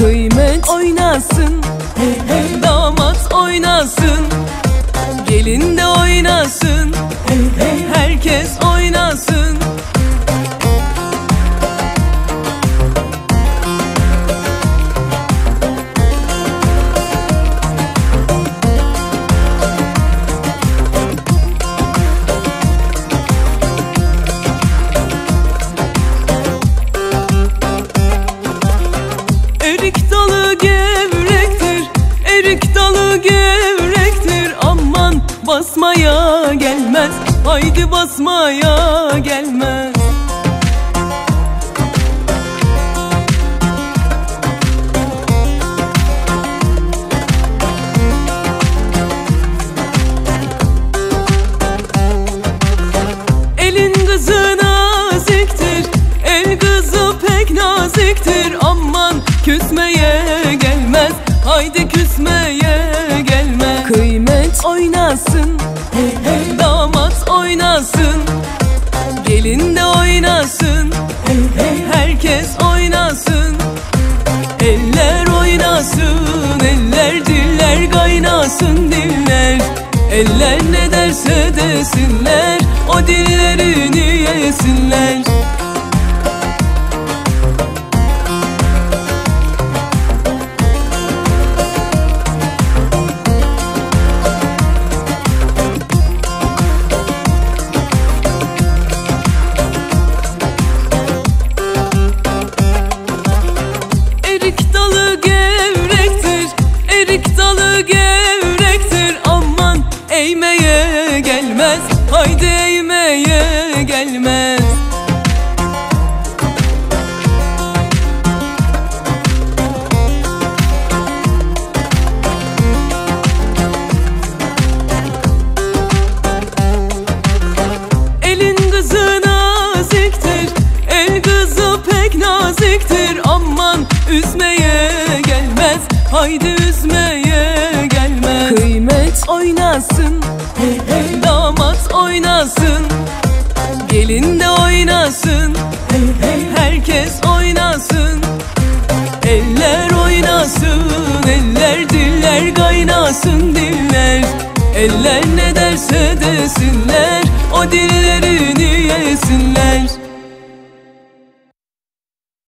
Kıymet oynasın. Damat oynasın. Gelin de oynasın. Herkes oynasın dalı gevrektir Erik dalı gevrektir. Aman basmaya gelmez Haydi basmaya gelmez. Elin kızı naziktir El kızı pek naziktir. Aman küsmeye gelmez. Haydi küsmeye gelmez. Kıymet oynasın Damat oynasın. Gelin de oynasın Herkes oynasın. Eller oynasın Eller diller kaynasın diller. Eller ne derse desinler O dillerini yesinler gelmez Haydi eğmeye gelmez. Elin kızı naziktir El kızı pek naziktir. Aman üzmeye gelmez Haydi üzmeye oynasın. Gelin de oynasın. Herkes oynasın. Eller oynasın Eller diller kaynasın diller. Eller ne derse desinler O dillerini yesinler